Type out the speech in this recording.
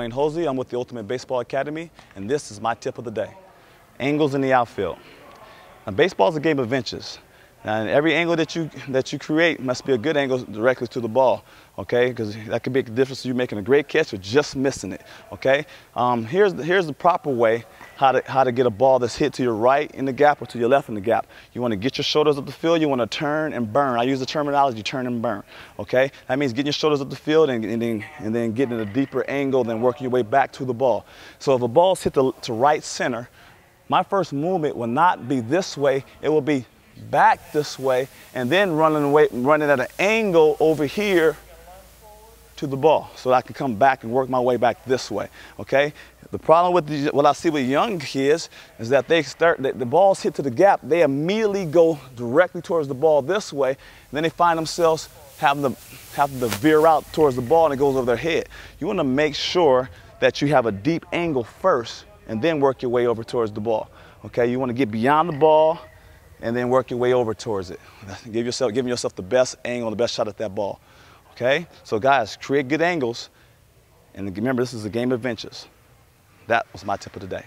Dwayne Hosey. I'm with the Ultimate Baseball Academy, and this is my tip of the day. Angles in the outfield. Now, baseball is a game of inches. And every angle that you that you create must be a good angle directly to the ball, okay? Because that could make a difference. You making a great catch or just missing it, okay? Um, here's the, here's the proper way how to how to get a ball that's hit to your right in the gap or to your left in the gap. You want to get your shoulders up the field. You want to turn and burn. I use the terminology turn and burn, okay? That means getting your shoulders up the field and, and then and then getting a deeper angle, then working your way back to the ball. So if a ball's hit the, to right center, my first movement will not be this way. It will be back this way and then running away, running at an angle over here to the ball so I can come back and work my way back this way, okay? The problem with the, what I see with young kids is that they start, the, the balls hit to the gap, they immediately go directly towards the ball this way, and then they find themselves having to, having to veer out towards the ball and it goes over their head. You wanna make sure that you have a deep angle first and then work your way over towards the ball, okay? You wanna get beyond the ball, and then work your way over towards it. Give yourself, giving yourself the best angle, the best shot at that ball. Okay? So guys, create good angles. And remember, this is a game of inches. That was my tip of the day.